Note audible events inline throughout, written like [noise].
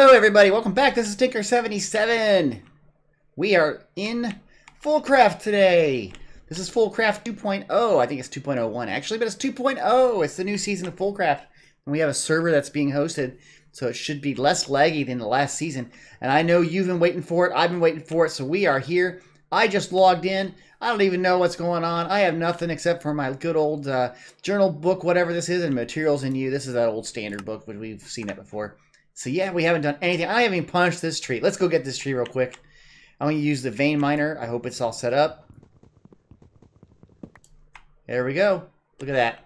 Hello, everybody. Welcome back. This is Tinker77. We are in FoolCraft today. This is FoolCraft 2.0. I think it's 2.01 actually, but it's 2.0. It's the new season of FoolCraft. And we have a server that's being hosted, so it should be less laggy than the last season. And I know you've been waiting for it. I've been waiting for it, so we are here. I just logged in. I don't even know what's going on. I have nothing except for my good old uh, journal book, whatever this is, and materials in you. This is that old standard book, but we've seen it before. So yeah, we haven't done anything. I haven't punched this tree. Let's go get this tree real quick. I'm going to use the vein miner. I hope it's all set up. There we go. Look at that.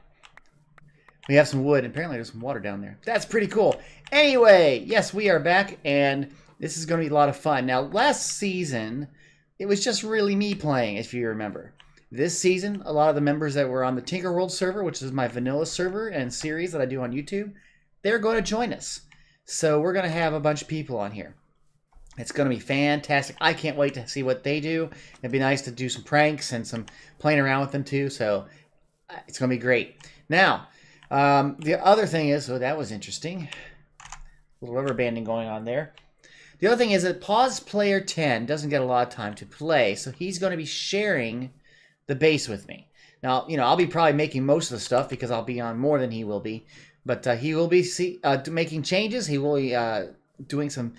We have some wood. Apparently there's some water down there. That's pretty cool. Anyway, yes, we are back, and this is going to be a lot of fun. Now, last season, it was just really me playing, if you remember. This season, a lot of the members that were on the Tinker World server, which is my vanilla server and series that I do on YouTube, they're going to join us. So we're going to have a bunch of people on here. It's going to be fantastic. I can't wait to see what they do. It'd be nice to do some pranks and some playing around with them too. So uh, it's going to be great. Now, um, the other thing is, oh, that was interesting. A little rubber banding going on there. The other thing is that Pause Player 10 doesn't get a lot of time to play, so he's going to be sharing the base with me. Now, you know, I'll be probably making most of the stuff because I'll be on more than he will be. But uh, he will be see, uh, making changes. He will be uh, doing some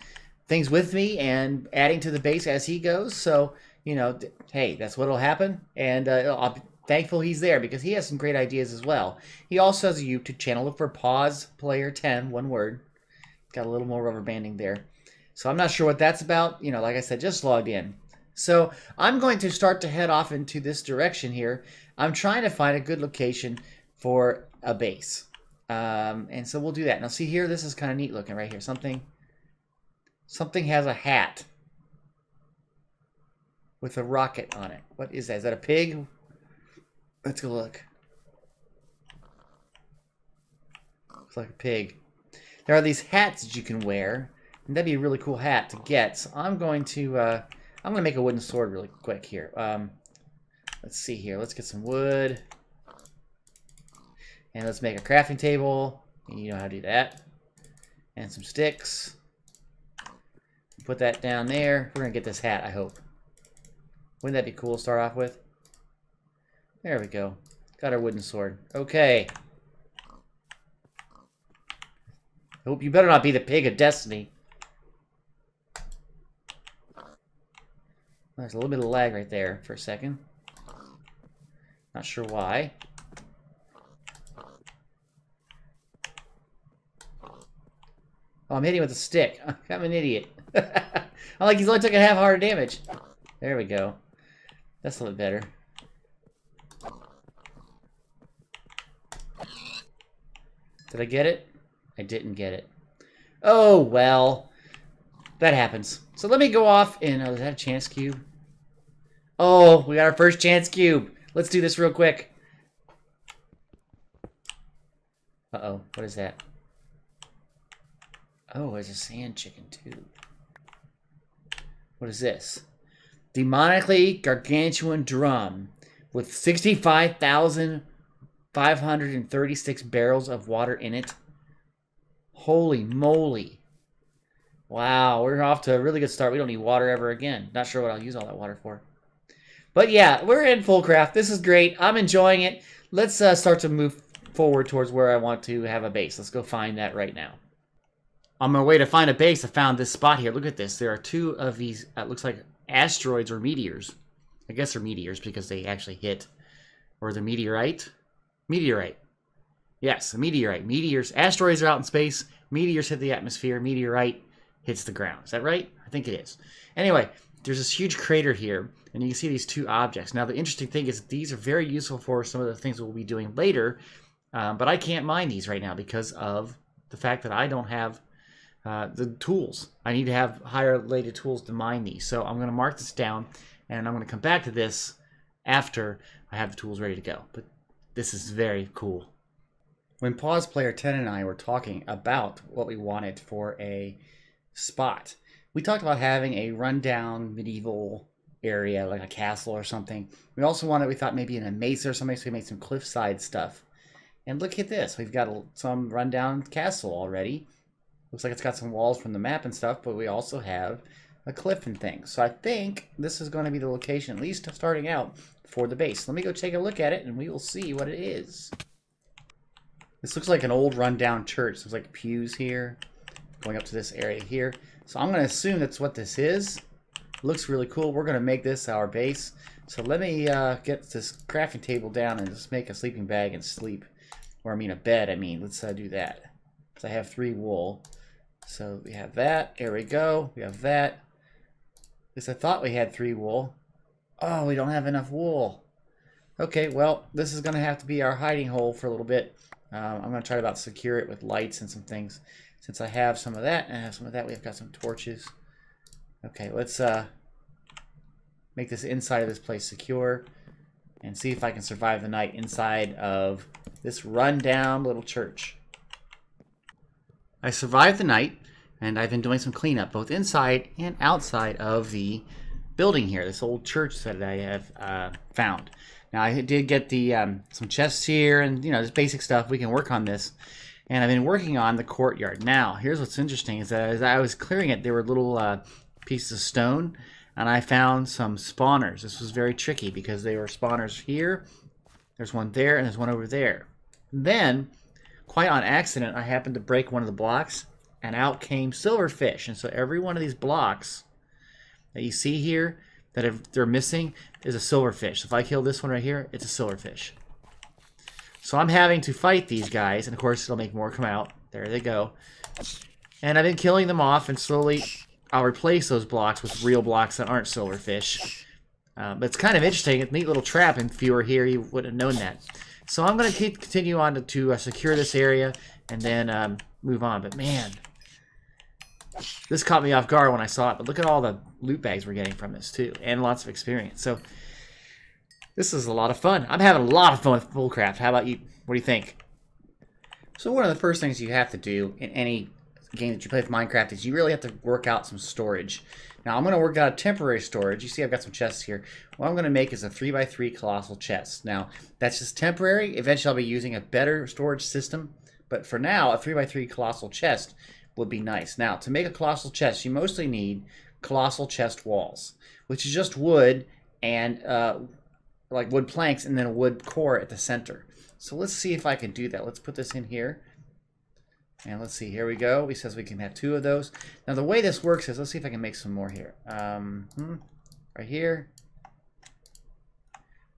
things with me and adding to the base as he goes. So, you know, hey, that's what'll happen. And uh, I'll be thankful he's there because he has some great ideas as well. He also has a YouTube channel. Look for Pause Player 10, one word. Got a little more rubber banding there. So I'm not sure what that's about. You know, like I said, just logged in. So I'm going to start to head off into this direction here. I'm trying to find a good location for a base. Um, and so we'll do that. Now see here, this is kind of neat looking right here. Something, something has a hat with a rocket on it. What is that? Is that a pig? Let's go look. Looks like a pig. There are these hats that you can wear. And that'd be a really cool hat to get. So I'm going to, uh, I'm going to make a wooden sword really quick here. Um, let's see here. Let's get some wood. And let's make a crafting table. You know how to do that. And some sticks. Put that down there. We're going to get this hat, I hope. Wouldn't that be cool to start off with? There we go. Got our wooden sword. Okay. Hope you better not be the pig of destiny. There's a little bit of lag right there for a second. Not sure why. Oh, I'm hitting with a stick. [laughs] I'm an idiot. [laughs] I'm like he's only taking half heart of damage. There we go. That's a little better. Did I get it? I didn't get it. Oh, well. That happens. So let me go off and... Oh, is that a chance cube? Oh, we got our first chance cube. Let's do this real quick. Uh-oh. What is that? Oh, there's a sand chicken too. What is this? Demonically gargantuan drum with 65,536 barrels of water in it. Holy moly. Wow, we're off to a really good start. We don't need water ever again. Not sure what I'll use all that water for. But yeah, we're in FoolCraft. This is great. I'm enjoying it. Let's uh, start to move forward towards where I want to have a base. Let's go find that right now on my way to find a base, I found this spot here. Look at this. There are two of these, it looks like asteroids or meteors. I guess they're meteors because they actually hit. Or the meteorite? Meteorite. Yes, a meteorite. Meteors, asteroids are out in space. Meteors hit the atmosphere. Meteorite hits the ground. Is that right? I think it is. Anyway, there's this huge crater here, and you can see these two objects. Now, the interesting thing is these are very useful for some of the things we'll be doing later, um, but I can't mine these right now because of the fact that I don't have uh, the tools. I need to have higher related tools to mine these. So I'm going to mark this down and I'm going to come back to this after I have the tools ready to go. But this is very cool. When Pause Player 10 and I were talking about what we wanted for a spot, we talked about having a rundown medieval area like a castle or something. We also wanted, we thought maybe in a mesa or something, so we made some cliffside stuff. And look at this, we've got some rundown castle already Looks like it's got some walls from the map and stuff, but we also have a cliff and things. So I think this is going to be the location, at least starting out, for the base. Let me go take a look at it, and we will see what it is. This looks like an old rundown church. There's like pews here, going up to this area here. So I'm going to assume that's what this is. Looks really cool. We're going to make this our base. So let me uh, get this crafting table down and just make a sleeping bag and sleep. Or I mean a bed, I mean. Let's uh, do that. So I have three wool. So we have that. There we go. We have that. Because I thought we had three wool. Oh, we don't have enough wool. Okay, well, this is going to have to be our hiding hole for a little bit. Um, I'm going to try to about secure it with lights and some things. Since I have some of that and I have some of that, we've got some torches. Okay, let's uh, make this inside of this place secure and see if I can survive the night inside of this rundown little church. I survived the night and I've been doing some cleanup both inside and outside of the building here, this old church that I have uh, found. Now I did get the um, some chests here and you know just basic stuff. We can work on this. And I've been working on the courtyard. Now, here's what's interesting is that as I was clearing it, there were little uh, pieces of stone and I found some spawners. This was very tricky because they were spawners here. There's one there and there's one over there. Then, quite on accident, I happened to break one of the blocks and out came silverfish. And so every one of these blocks that you see here that if they're missing is a silverfish. So if I kill this one right here, it's a silverfish. So I'm having to fight these guys, and of course it'll make more come out. There they go. And I've been killing them off, and slowly I'll replace those blocks with real blocks that aren't silverfish. Uh, but it's kind of interesting. It's a neat little trap, and if you were here, you would have known that. So I'm going to continue on to, to uh, secure this area and then um, move on. But man, this caught me off guard when I saw it. But look at all the loot bags we're getting from this too, and lots of experience. So this is a lot of fun. I'm having a lot of fun with FoolCraft. How about you? What do you think? So one of the first things you have to do in any game that you play with Minecraft is you really have to work out some storage. Now I'm going to work out a temporary storage. You see I've got some chests here. What I'm going to make is a 3x3 colossal chest. Now that's just temporary. Eventually I'll be using a better storage system. But for now, a 3x3 colossal chest would be nice. Now to make a colossal chest, you mostly need colossal chest walls, which is just wood and uh, like wood planks and then a wood core at the center. So let's see if I can do that. Let's put this in here. And let's see, here we go. He says we can have two of those. Now the way this works is, let's see if I can make some more here. Um, hmm, right here.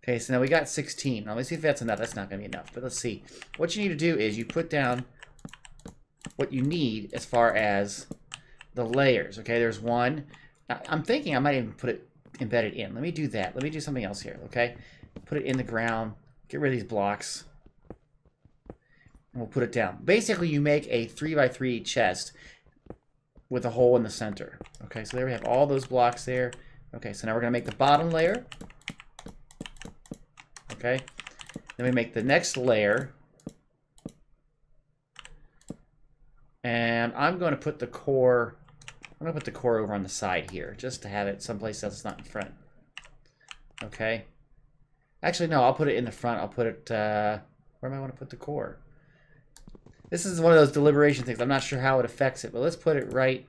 Okay, so now we got 16. Now let's see if that's enough. That's not going to be enough, but let's see. What you need to do is you put down what you need as far as the layers. Okay, there's one. I'm thinking I might even put it embedded in. Let me do that. Let me do something else here, okay? Put it in the ground. Get rid of these blocks and we'll put it down. Basically, you make a 3x3 chest with a hole in the center. Okay, so there we have all those blocks there. Okay, so now we're going to make the bottom layer. Okay, then we make the next layer. And I'm going to put the core, I'm going to put the core over on the side here, just to have it someplace else not in front. Okay. Actually, no, I'll put it in the front. I'll put it, uh, where am I want to put the core? This is one of those deliberation things. I'm not sure how it affects it, but let's put it right,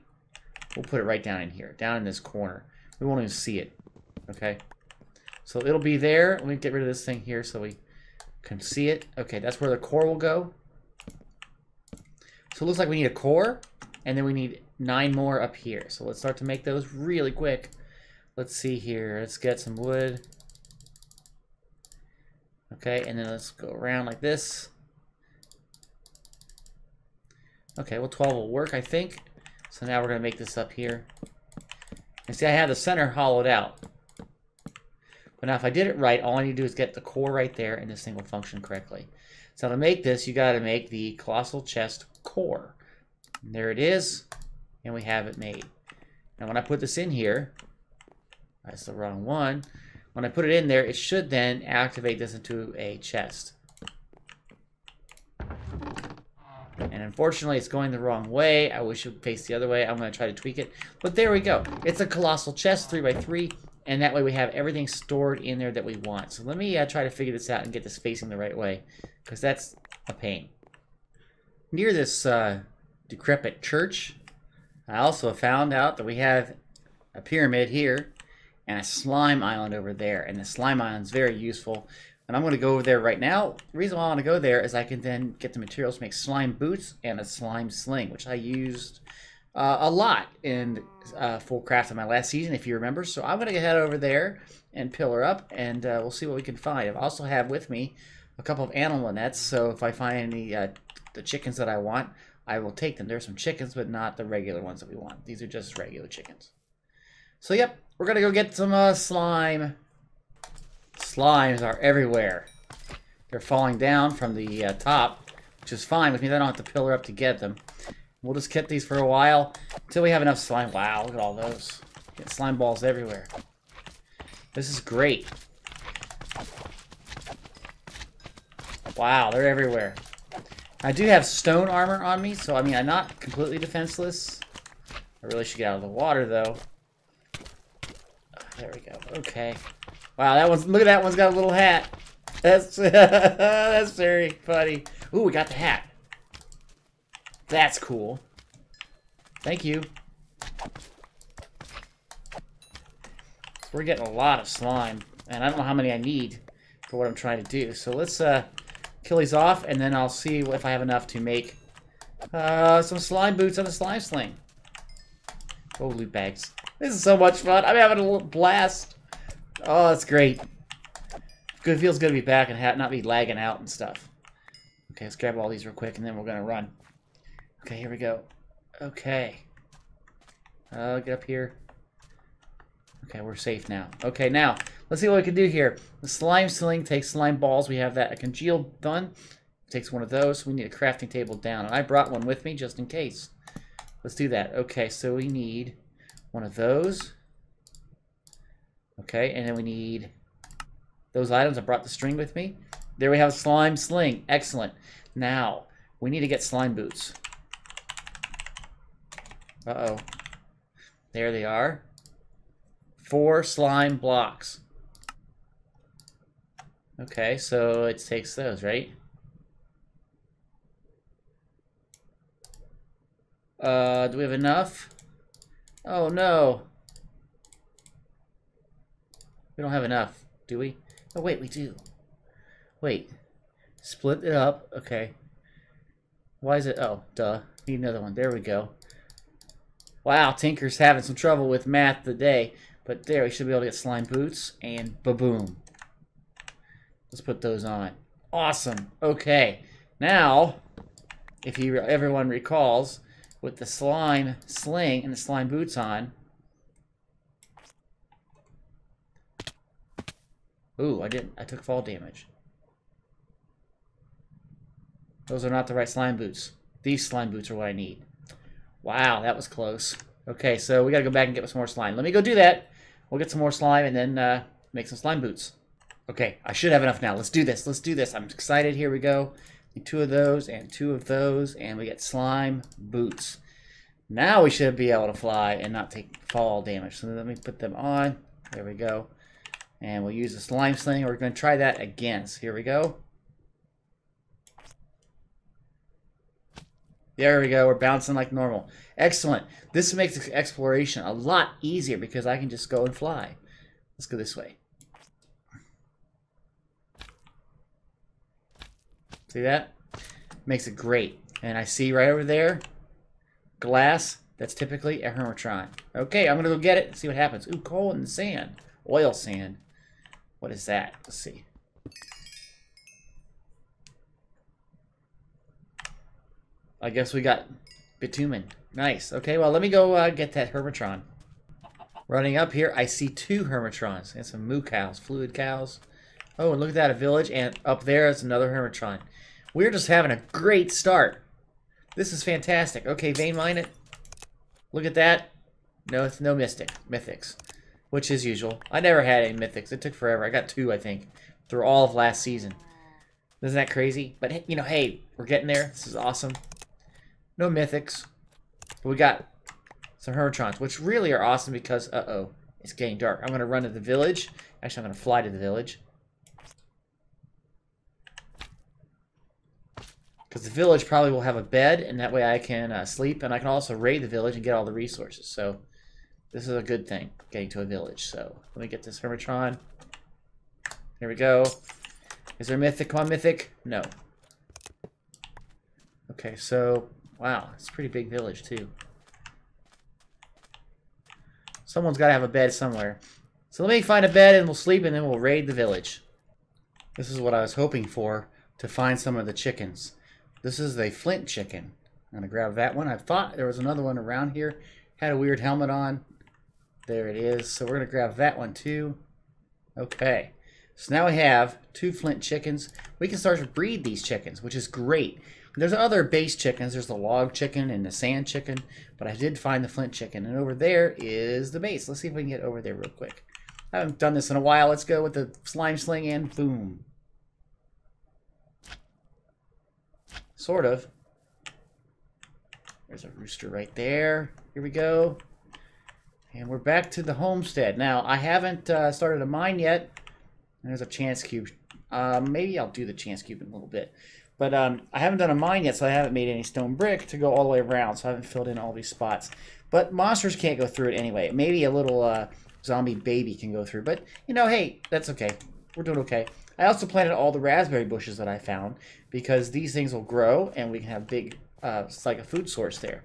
we'll put it right down in here, down in this corner. We won't even see it, okay? So it'll be there. Let me get rid of this thing here so we can see it. Okay, that's where the core will go. So it looks like we need a core, and then we need nine more up here. So let's start to make those really quick. Let's see here. Let's get some wood. Okay, and then let's go around like this. Okay, well 12 will work, I think. So now we're going to make this up here. And see, I have the center hollowed out. But now if I did it right, all I need to do is get the core right there, and this thing will function correctly. So to make this, you got to make the colossal chest core. And there it is, and we have it made. Now when I put this in here, that's the wrong one. When I put it in there, it should then activate this into a chest. And unfortunately, it's going the wrong way. I wish it would face the other way. I'm going to try to tweak it. But there we go. It's a colossal chest, 3x3. And that way we have everything stored in there that we want. So let me uh, try to figure this out and get this facing the right way. Because that's a pain. Near this uh, decrepit church. I also found out that we have a pyramid here and a slime island over there. And the slime island is very useful. And I'm going to go over there right now. The reason why I want to go there is I can then get the materials to make slime boots and a slime sling, which I used uh, a lot in uh, FoolCraft in my last season, if you remember. So I'm going to head over there and pillar up, and uh, we'll see what we can find. I also have with me a couple of animal nets, so if I find any uh, the chickens that I want, I will take them. There's some chickens, but not the regular ones that we want. These are just regular chickens. So yep, we're gonna go get some uh, slime. Slimes are everywhere. They're falling down from the uh, top, which is fine with me. I don't have to pillar up to get them. We'll just keep these for a while until we have enough slime. Wow, look at all those. Get slime balls everywhere. This is great. Wow, they're everywhere. I do have stone armor on me, so I mean, I'm not completely defenseless. I really should get out of the water, though. There we go. Okay. Wow, that one's look at that one's got a little hat. That's [laughs] that's very funny. Ooh, we got the hat. That's cool. Thank you. We're getting a lot of slime, and I don't know how many I need for what I'm trying to do. So let's uh, kill these off, and then I'll see if I have enough to make uh, some slime boots and a slime sling. Oh, loot bags. This is so much fun. I'm having a blast. Oh, that's great. Good feels good to be back and not be lagging out and stuff. Okay, let's grab all these real quick and then we're gonna run. Okay, here we go. Okay. Uh, get up here. Okay, we're safe now. Okay, now, let's see what we can do here. The slime sling takes slime balls. We have that. A congealed done. Takes one of those. We need a crafting table down. And I brought one with me just in case. Let's do that. Okay, so we need one of those. Okay, and then we need those items. I brought the string with me. There we have slime sling. Excellent. Now, we need to get slime boots. Uh-oh. There they are. Four slime blocks. Okay, so it takes those, right? Uh, do we have enough? Oh no. We don't have enough, do we? Oh wait, we do. Wait. Split it up. Okay. Why is it? Oh, duh. Need another one. There we go. Wow, Tinker's having some trouble with math today. But there, we should be able to get slime boots. And ba-boom. Let's put those on. Awesome. Okay. Now, if you everyone recalls, with the slime sling and the slime boots on. Ooh, I didn't. I took fall damage. Those are not the right slime boots. These slime boots are what I need. Wow, that was close. Okay, so we gotta go back and get some more slime. Let me go do that. We'll get some more slime and then uh, make some slime boots. Okay, I should have enough now. Let's do this. Let's do this. I'm excited. Here we go two of those and two of those, and we get slime boots. Now we should be able to fly and not take fall damage. So let me put them on. There we go. And we'll use the slime sling. We're going to try that again. So here we go. There we go. We're bouncing like normal. Excellent. This makes exploration a lot easier because I can just go and fly. Let's go this way. See that? Makes it great. And I see right over there, glass. That's typically a Hermitron. Okay, I'm going to go get it and see what happens. Ooh, coal and sand. Oil sand. What is that? Let's see. I guess we got bitumen. Nice. Okay, well, let me go uh, get that Hermitron. Running up here, I see two Hermitrons and some moo cows, fluid cows. Oh, and look at that, a village, and up there is another Hermitron. We're just having a great start. This is fantastic. Okay, vein mine it. Look at that. No, no mystic, mythics, which is usual. I never had any mythics. It took forever. I got two, I think, through all of last season. Isn't that crazy? But, you know, hey, we're getting there. This is awesome. No mythics. But we got some Hermitrons, which really are awesome because, uh-oh, it's getting dark. I'm going to run to the village. Actually, I'm going to fly to the village. because the village probably will have a bed, and that way I can uh, sleep, and I can also raid the village and get all the resources. So this is a good thing, getting to a village. So let me get this Hermitron. Here we go. Is there Mythic? Come on, Mythic. No. Okay, so, wow, it's a pretty big village, too. Someone's got to have a bed somewhere. So let me find a bed and we'll sleep and then we'll raid the village. This is what I was hoping for, to find some of the chickens. This is the flint chicken. I'm going to grab that one. I thought there was another one around here. Had a weird helmet on. There it is. So we're going to grab that one too. Okay. So now we have two flint chickens. We can start to breed these chickens, which is great. There's other base chickens. There's the log chicken and the sand chicken, but I did find the flint chicken. And over there is the base. Let's see if we can get over there real quick. I haven't done this in a while. Let's go with the slime sling and boom. Sort of. There's a rooster right there. Here we go. And we're back to the homestead. Now, I haven't uh, started a mine yet. There's a chance cube. Uh, maybe I'll do the chance cube in a little bit. But um, I haven't done a mine yet, so I haven't made any stone brick to go all the way around, so I haven't filled in all these spots. But monsters can't go through it anyway. Maybe a little uh, zombie baby can go through. But, you know, hey, that's okay. We're doing okay. I also planted all the raspberry bushes that I found because these things will grow and we can have big, uh, it's like a food source there.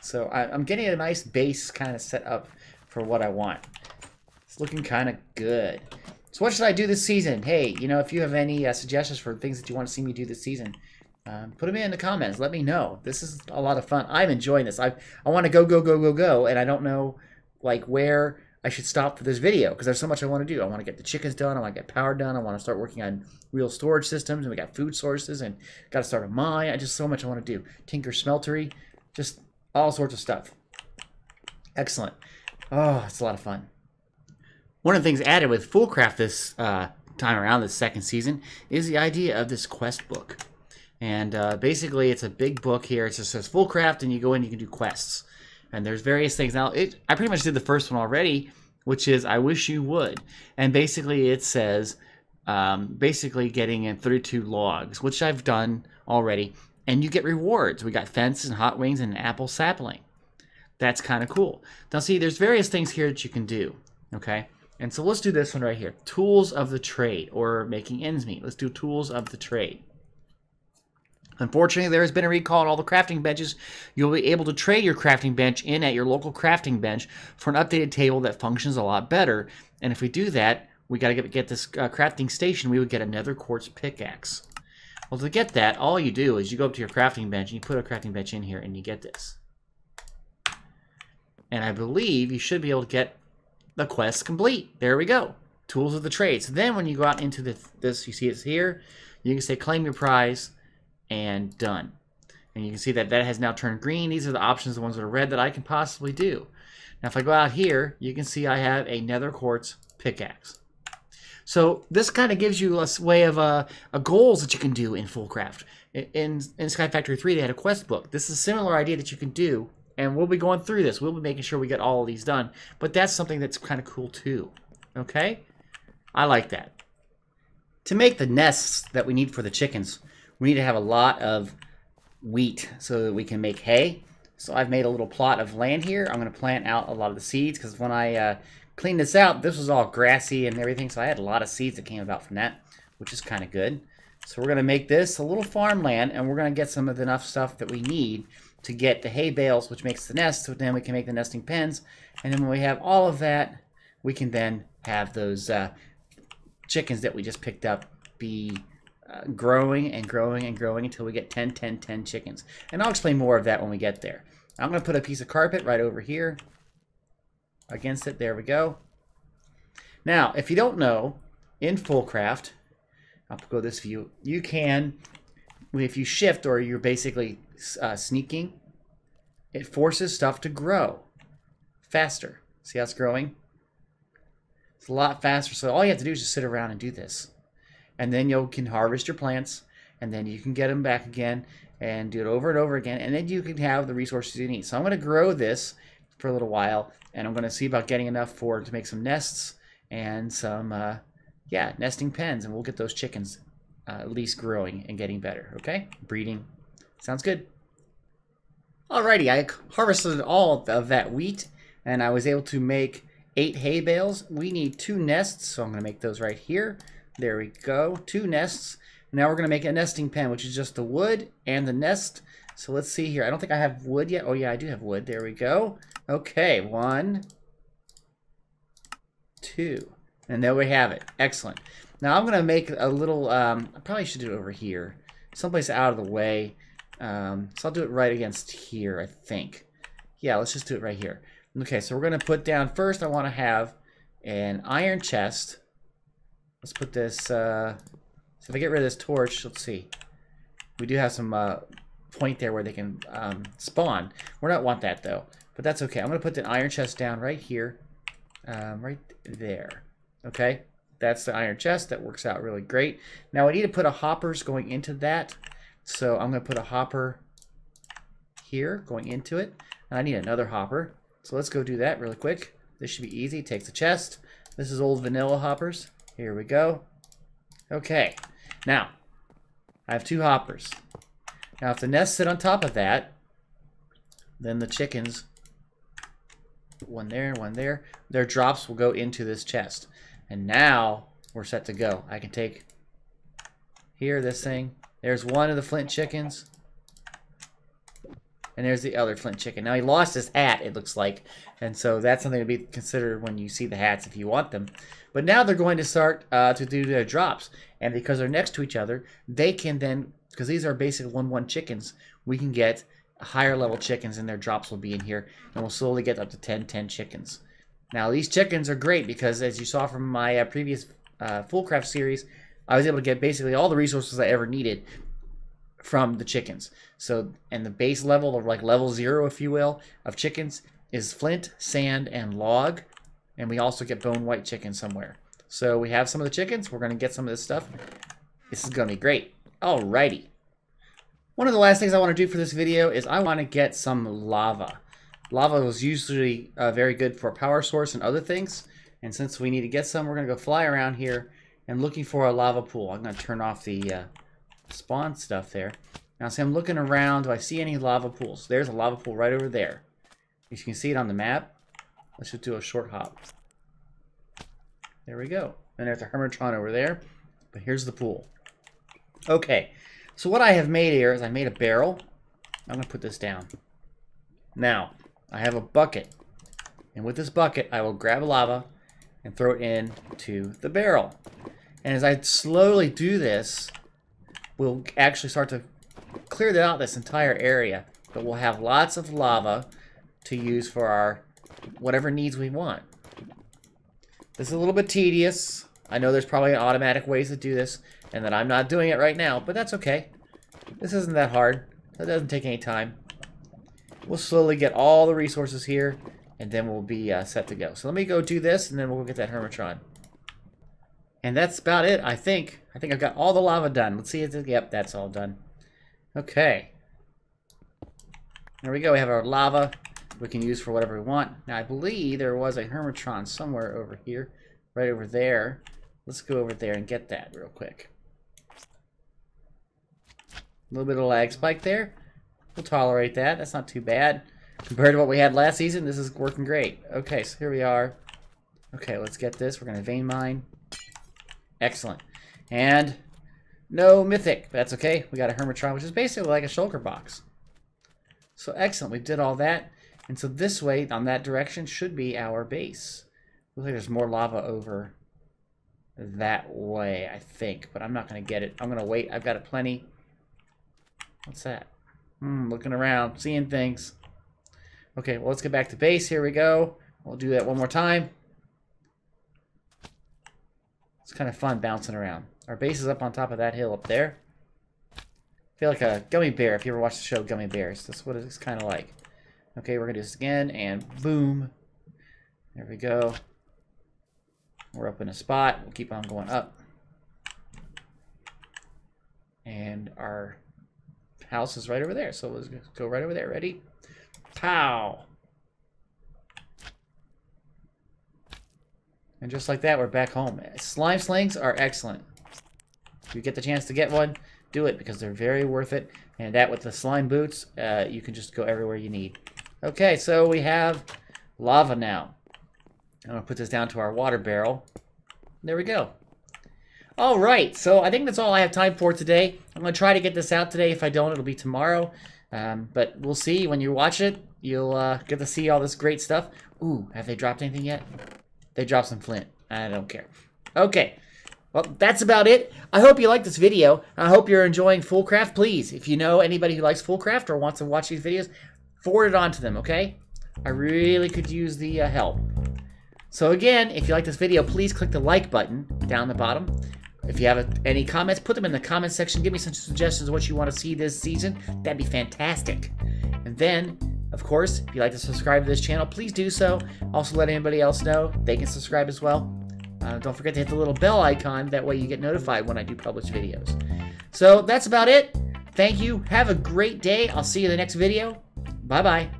So I, am getting a nice base kind of set up for what I want. It's looking kind of good. So what should I do this season? Hey, you know, if you have any uh, suggestions for things that you want to see me do this season, um, put them in the comments. Let me know. This is a lot of fun. I'm enjoying this. I I want to go, go, go, go, go, and I don't know, like, where I should stop for this video because there's so much I want to do. I want to get the chickens done. I want to get power done. I want to start working on real storage systems, and we got food sources, and got to start a mine. I just so much I want to do. Tinker Smeltery, just all sorts of stuff. Excellent. Oh, it's a lot of fun. One of the things added with FoolCraft this uh, time around, this second season, is the idea of this quest book. And uh, basically, it's a big book here. It just says FoolCraft, and you go in, you can do quests. And there's various things. Now, it, I pretty much did the first one already, which is I wish you would. And basically, it says um, basically getting in 32 logs, which I've done already. And you get rewards. We got fences and hot wings and an apple sapling. That's kind of cool. Now, see, there's various things here that you can do. Okay. And so let's do this one right here. Tools of the trade, or making ends meet. Let's do tools of the trade. Unfortunately, there has been a recall on all the crafting benches. You'll be able to trade your crafting bench in at your local crafting bench for an updated table that functions a lot better. And if we do that, we got to get, this uh, crafting station. We would get a nether quartz pickaxe. Well, to get that, all you do is you go up to your crafting bench and you put a crafting bench in here and you get this. And I believe you should be able to get the quest complete. There we go. Tools of the trade. So then when you go out into the, this, you see it's here, you can say claim your prize and done. And you can see that that has now turned green. These are the options, the ones that are red that I can possibly do. Now if I go out here, you can see I have a nether quartz pickaxe. So this kind of gives you a way of uh, a goals that you can do in FoolCraft. In, in Sky Factory 3, they had a quest book. This is a similar idea that you can do and we'll be going through this. We'll be making sure we get all of these done. But that's something that's kind of cool too. Okay? I like that. To make the nests that we need for the chickens, we need to have a lot of wheat so that we can make hay. So I've made a little plot of land here. I'm going to plant out a lot of the seeds because when I uh, cleaned this out, this was all grassy and everything. So I had a lot of seeds that came about from that, which is kind of good. So we're going to make this a little farmland and we're going to get some of the enough stuff that we need to get the hay bales, which makes the nest, so then we can make the nesting pens. And then when we have all of that, we can then have those uh, chickens that we just picked up be uh, growing and growing and growing until we get 10, 10, 10 chickens. And I'll explain more of that when we get there. I'm going to put a piece of carpet right over here against it. There we go. Now, if you don't know, in FoolCraft, I'll go this view, you can, if you shift or you're basically uh, sneaking, it forces stuff to grow faster. See how it's growing? It's a lot faster. So all you have to do is just sit around and do this. And then you can harvest your plants, and then you can get them back again and do it over and over again. And then you can have the resources you need. So I'm going to grow this for a little while, and I'm going to see about getting enough for to make some nests and some, uh, yeah, nesting pens. And we'll get those chickens uh, at least growing and getting better, okay? Breeding Sounds good. Alrighty, I harvested all of that wheat, and I was able to make eight hay bales. We need two nests, so I'm going to make those right here. There we go, two nests. Now we're going to make a nesting pen, which is just the wood and the nest. So let's see here. I don't think I have wood yet. Oh yeah, I do have wood. There we go. Okay, one, two. And there we have it. Excellent. Now I'm going to make a little, um, I probably should do it over here. Someplace out of the way. Um, so I'll do it right against here, I think. Yeah, let's just do it right here. Okay, so we're to put down, first I want to have an iron chest. Let's put this, uh, so if I get rid of this torch, let's see. We do have some uh, point there where they can um, spawn. We're not want that though, but that's okay. I'm to put the iron chest down right here, um, right there. Okay, that's the iron chest. That works out really great. Now I need to put a hoppers going into that. So I'm going to put a hopper here going into it. And I need another hopper. So let's go do that really quick. This should be easy. Takes a chest. This is old vanilla hoppers. Here we go. Okay. Now, I have two hoppers. Now, if the nests sit on top of that, then the chickens, one there, one there, their drops will go into this chest. And now we're set to go. I can take here, this thing. There's one of the flint chickens. And there's the other flint chicken. Now he lost his hat, it looks like. And so that's something to be considered when you see the hats if you want them. But now they're going to start uh, to do their drops. And because they're next to each other, they can then, because these are basic 1-1 chickens, we can get higher level chickens and their drops will be in here. And we'll slowly get up to 10-10 chickens. Now these chickens are great because as you saw from my uh, previous uh, FoolCraft series, I was able to get basically all the resources I ever needed from the chickens. So, and the base level, or like level zero, if you will, of chickens is flint, sand, and log. And we also get bone white chicken somewhere. So we have some of the chickens. We're going to get some of this stuff. This is going to be great. Alrighty. One of the last things I want to do for this video is I want to get some lava. Lava was usually uh, very good for a power source and other things. And since we need to get some, we're going to go fly around here and looking for a lava pool. I'm going to turn off the uh, spawn stuff there. Now, see, I'm looking around. Do I see any lava pools? There's a lava pool right over there. As you can see it on the map. Let's just do a short hop. There we go. And there's a Hermitron over there. But here's the pool. Okay. So what I have made here is I made a barrel. I'm going to put this down. Now, I have a bucket. And with this bucket, I will grab lava and throw it into the barrel. And as I slowly do this, we'll actually start to clear out this entire area. But we'll have lots of lava to use for our whatever needs we want. This is a little bit tedious. I know there's probably automatic ways to do this, and that I'm not doing it right now, but that's okay. This isn't that hard. That doesn't take any time. We'll slowly get all the resources here, and then we'll be uh, set to go. So let me go do this, and then we'll get that Hermitron. And that's about it, I think. I think I've got all the lava done. Let's see. Yep, that's all done. Okay. There we go. We have our lava we can use for whatever we want. Now, I believe there was a Hermitron somewhere over here. Right over there. Let's go over there and get that real quick. A little bit of lag spike there. We'll tolerate that. That's not too bad. Compared to what we had last season, this is working great. Okay, so here we are. Okay, let's get this. We're going to vein mine. Excellent. And no mythic. That's okay. We got a Hermitron, which is basically like a shulker box. So excellent. We did all that. And so this way, on that direction, should be our base. Looks like there's more lava over that way, I think. But I'm not going to get it. I'm going to wait. I've got it plenty. What's that? Hmm, looking around, seeing things. Okay, well, let's get back to base. Here we go. We'll do that one more time. It's kind of fun bouncing around. Our base is up on top of that hill up there. I feel like a gummy bear if you ever watched the show Gummy Bears. That's what it's kind of like. Okay, we're going to do this again, and boom. There we go. We're up in a spot. We'll keep on going up. And our house is right over there. So let's go right over there. Ready? Pow! And just like that, we're back home. Slime slings are excellent. If you get the chance to get one, do it because they're very worth it. And that with the slime boots, uh, you can just go everywhere you need. Okay, so we have lava now. I'm going to put this down to our water barrel. There we go. All right, so I think that's all I have time for today. I'm going to try to get this out today. If I don't, it'll be tomorrow. Um, but we'll see. When you watch it, you'll uh, get to see all this great stuff. Ooh, have they dropped anything yet? They dropped some flint. I don't care. Okay. Well, that's about it. I hope you liked this video. I hope you're enjoying FoolCraft. Please, if you know anybody who likes FoolCraft or wants to watch these videos, forward it on to them, okay? I really could use the uh, help. So again, if you like this video, please click the like button down the bottom. If you have any comments, put them in the comment section. Give me some suggestions of what you want to see this season. That'd be fantastic. And then, of course, if you'd like to subscribe to this channel, please do so. Also let anybody else know they can subscribe as well. Uh, don't forget to hit the little bell icon. That way you get notified when I do publish videos. So that's about it. Thank you. Have a great day. I'll see you in the next video. Bye-bye.